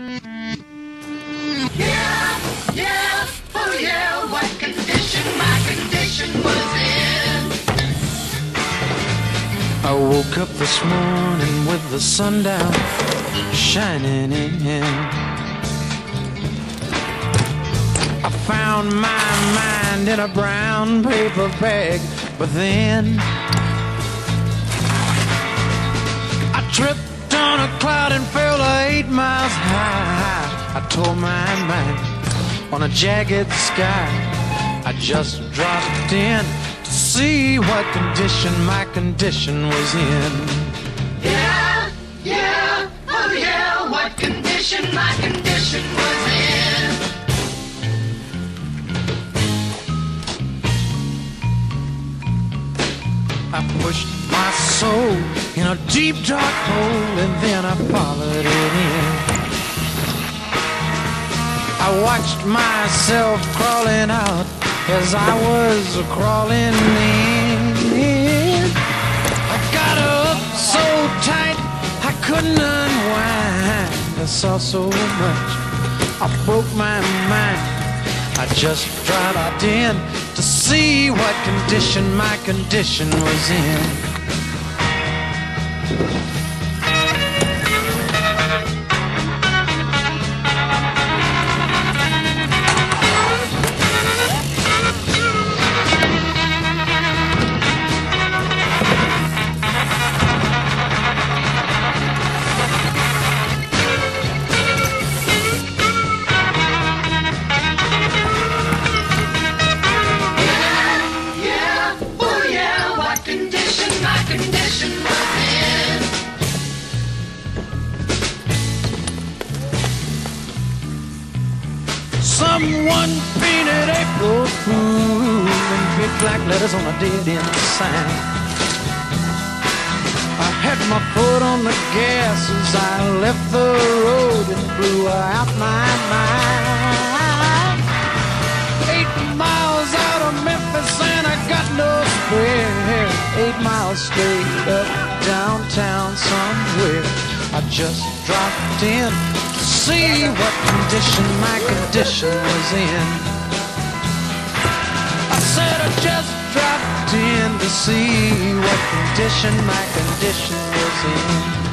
Yeah, yeah, oh yeah, what condition my condition was in. I woke up this morning with the sun down, shining in. I found my mind in a brown paper bag, but then I tripped miles high. I tore my mind on a jagged sky. I just dropped in to see what condition my condition was in. Yeah, yeah, oh yeah, what condition my condition was in. I pushed my soul in a deep dark hole and then I I watched myself crawling out as I was crawling in. I got up so tight I couldn't unwind. I saw so much, I broke my mind. I just dropped in to see what condition my condition was in. Someone painted April Fool in big black letters on a dead end sign. I had my foot on the gas as I left the road and blew out my mind. Eight miles out of Memphis and I got no spare. Eight miles straight up downtown somewhere. I just dropped in see what condition my condition was in. I said I just dropped in to see what condition my condition was in.